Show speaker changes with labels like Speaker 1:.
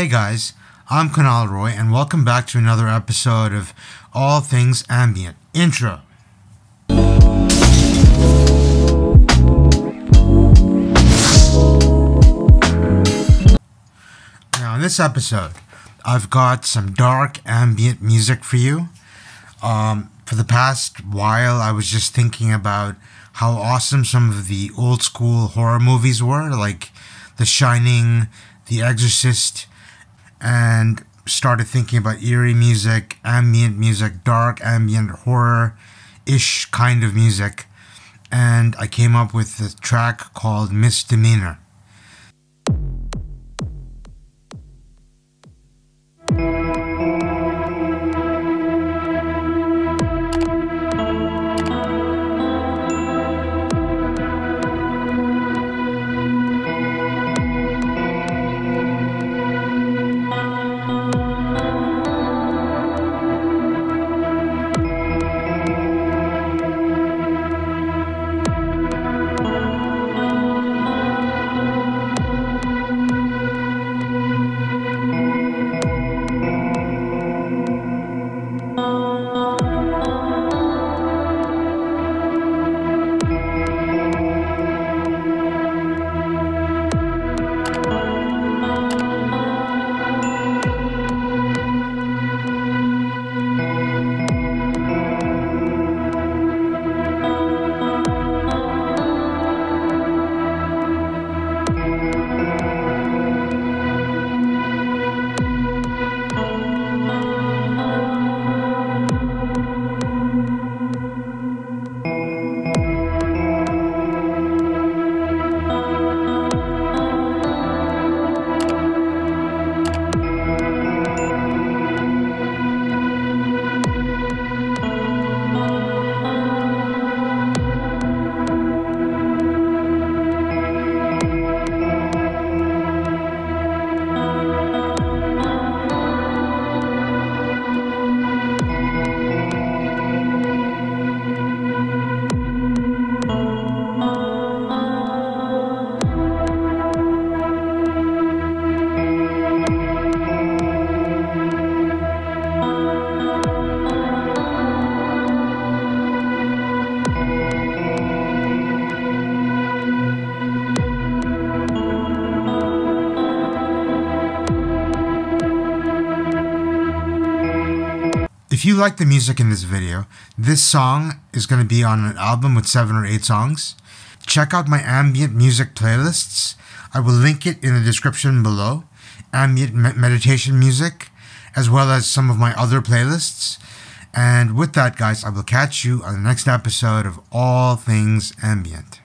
Speaker 1: Hey guys, I'm Kunal Roy, and welcome back to another episode of All Things Ambient. Intro. Now, in this episode, I've got some dark ambient music for you. Um, for the past while, I was just thinking about how awesome some of the old school horror movies were, like The Shining, The Exorcist, and started thinking about eerie music, ambient music, dark ambient horror ish kind of music. And I came up with a track called Misdemeanor. If you like the music in this video, this song is going to be on an album with seven or eight songs. Check out my ambient music playlists. I will link it in the description below. Ambient me- meditation music, as well as some of my other playlists. And with that, guys, I will catch you on the next episode of All Things Ambient.